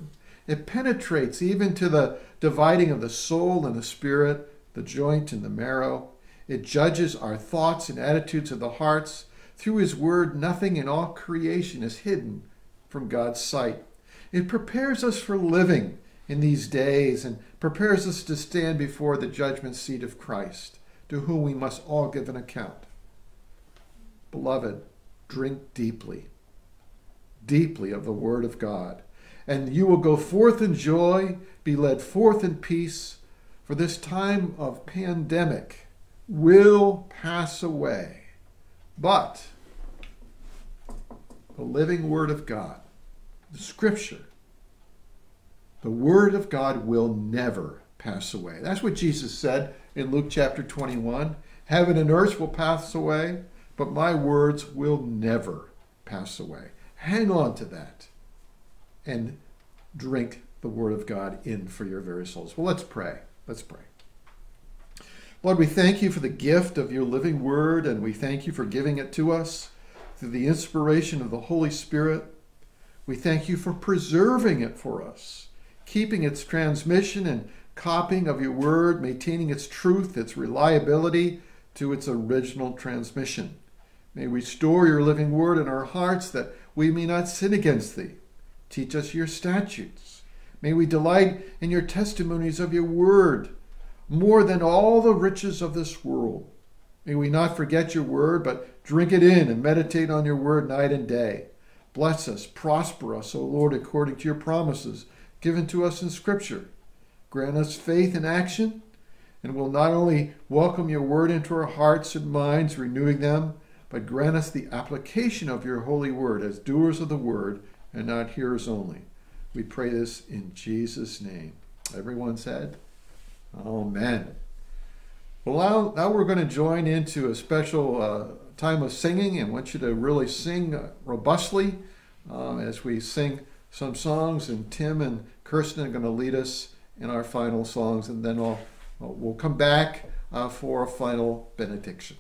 It penetrates even to the dividing of the soul and the spirit, the joint and the marrow. It judges our thoughts and attitudes of the hearts. Through His Word, nothing in all creation is hidden from God's sight. It prepares us for living in these days and prepares us to stand before the judgment seat of Christ, to whom we must all give an account. Beloved, drink deeply deeply of the Word of God. And you will go forth in joy, be led forth in peace, for this time of pandemic will pass away. But the living Word of God, the Scripture, the Word of God will never pass away. That's what Jesus said in Luke chapter 21. Heaven and earth will pass away, but my words will never pass away. Hang on to that and drink the Word of God in for your very souls. Well, let's pray. Let's pray. Lord, we thank you for the gift of your living Word, and we thank you for giving it to us through the inspiration of the Holy Spirit. We thank you for preserving it for us, keeping its transmission and copying of your Word, maintaining its truth, its reliability to its original transmission. May we store your living Word in our hearts that we may not sin against thee. Teach us your statutes. May we delight in your testimonies of your word more than all the riches of this world. May we not forget your word, but drink it in and meditate on your word night and day. Bless us, prosper us, O Lord, according to your promises given to us in Scripture. Grant us faith in action, and will not only welcome your word into our hearts and minds, renewing them, but grant us the application of your holy word as doers of the word and not hearers only. We pray this in Jesus' name. Everyone said, Amen. Well, now, now we're going to join into a special uh, time of singing and want you to really sing uh, robustly uh, as we sing some songs. And Tim and Kirsten are going to lead us in our final songs, and then I'll, we'll come back uh, for a final benediction.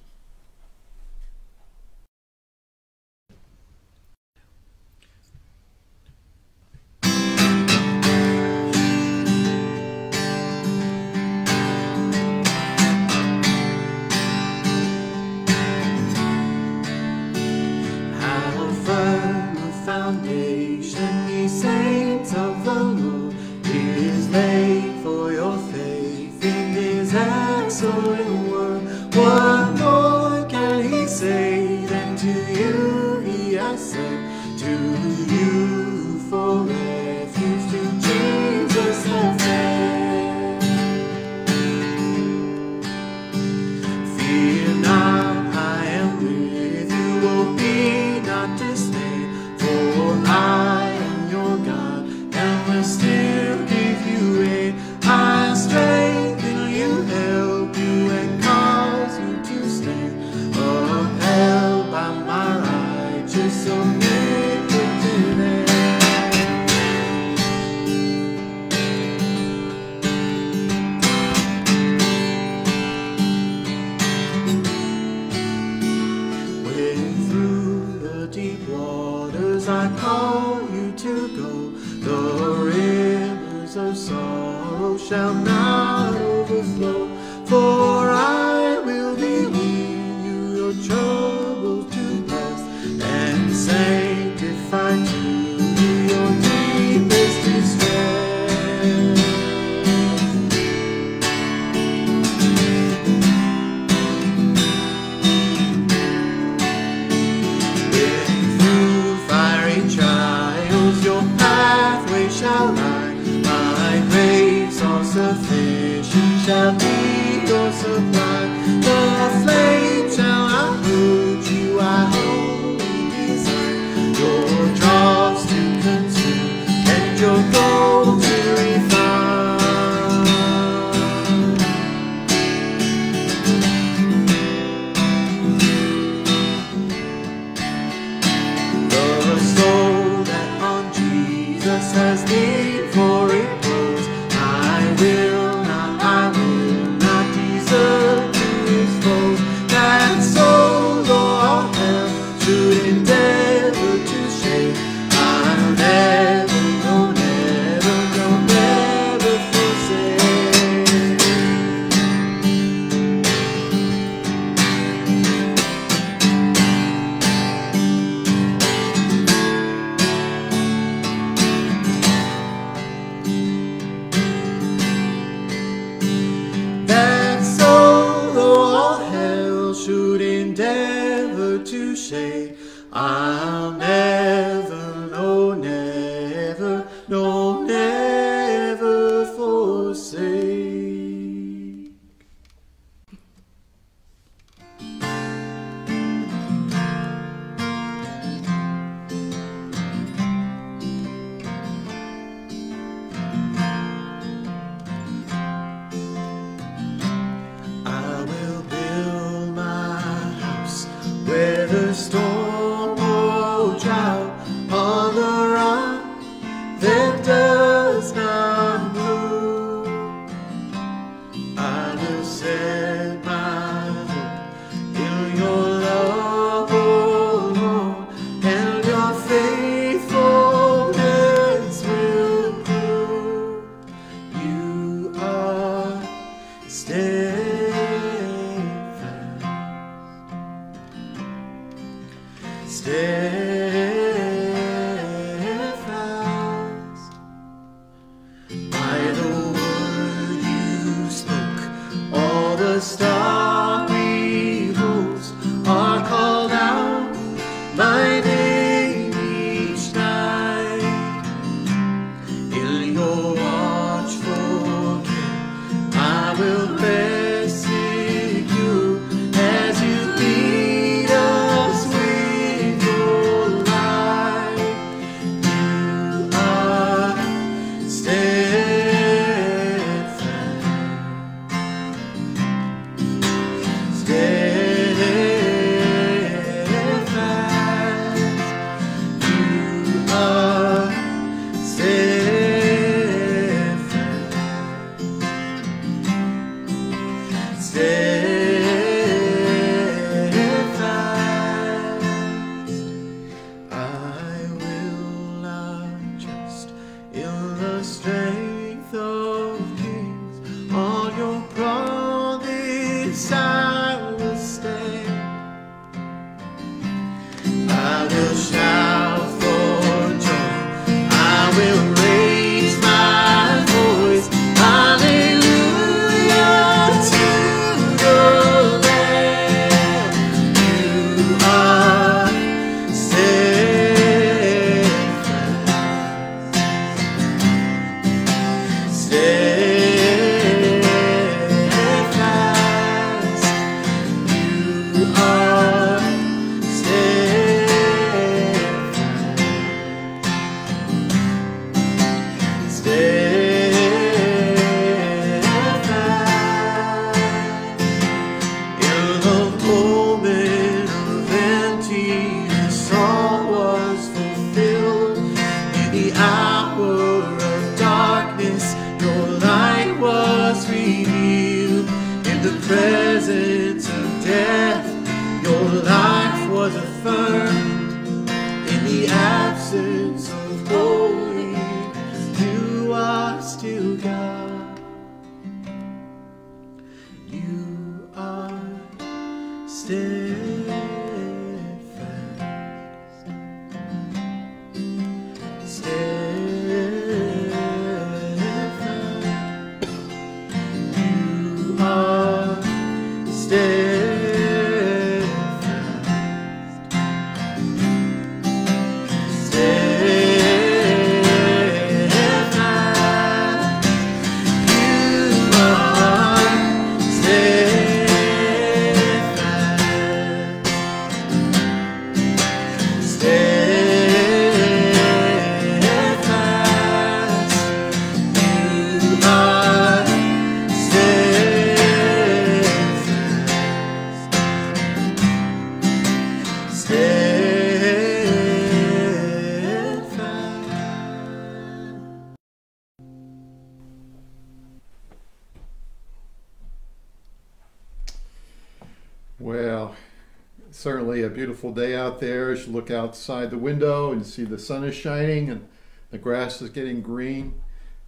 Beautiful day out there as you look outside the window and see the sun is shining and the grass is getting green.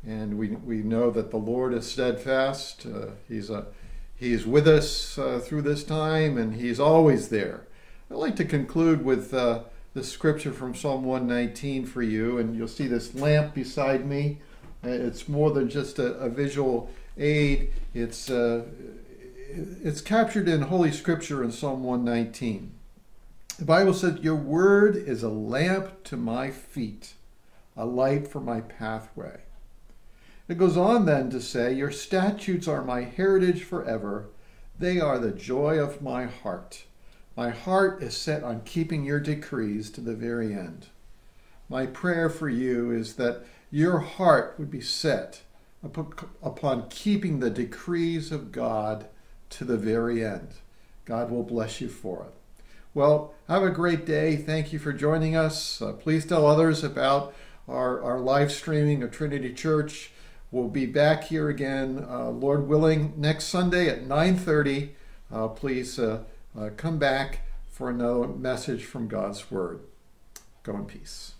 And we, we know that the Lord is steadfast. Uh, he's, a, he's with us uh, through this time and He's always there. I'd like to conclude with uh, the scripture from Psalm 119 for you. And you'll see this lamp beside me. Uh, It's more than just a, a visual aid, it's, uh, it's captured in Holy Scripture in Psalm 119. The Bible said, Your word is a lamp to my feet, a light for my pathway. It goes on then to say, Your statutes are my heritage forever. They are the joy of my heart. My heart is set on keeping your decrees to the very end. My prayer for you is that your heart would be set upon keeping the decrees of God to the very end. God will bless you for it. Well, have a great day. Thank you for joining us. Uh, please tell others about our, our live streaming of Trinity Church. We'll be back here again, uh, Lord willing, next Sunday at 9:30. Uh, please uh, uh, come back for another message from God's Word. Go in peace.